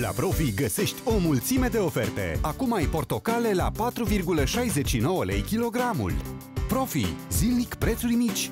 La Profi găsești o mulțime de oferte. Acum ai portocale la 4,69 lei kilogramul. Profi, zilnic prețuri mici.